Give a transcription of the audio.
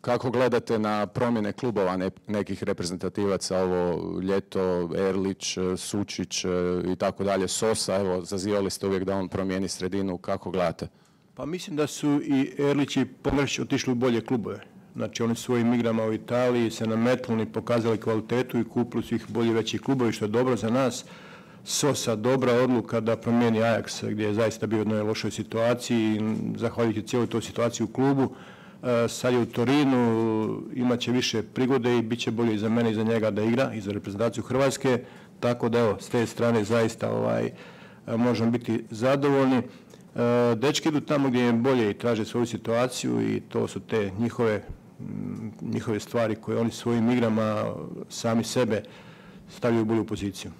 Kako gledate na promjene klubova nekih reprezentativaca ovo ljeto, Erlić, Sučić e, i tako dalje, Sosa, evo, zazivali ste uvijek da on promijeni sredinu, kako gledate? Pa mislim da su i Erlić i Pomršić otišli u bolje klubove. Znači oni svojim igrama u Italiji se nametnuli, pokazali kvalitetu i kupili su ih bolje veći klubovi, što je dobro za nas. Sosa dobra odluka da promijeni Ajax gdje je zaista bio u jednoj lošoj situaciji i zahvaljujući cijeloj toj situaciji u klubu. E, sad je u Torinu, imat će više prigode i bit će bolje i za mene i za njega da igra i za reprezentaciju Hrvatske. Tako da evo, s te strane zaista ovaj, e, možemo biti zadovoljni. E, dečki idu tamo gdje je bolje i traže svoju situaciju i to su te njihove, njihove stvari koje oni svojim igrama sami sebe stavljaju u bolju poziciju.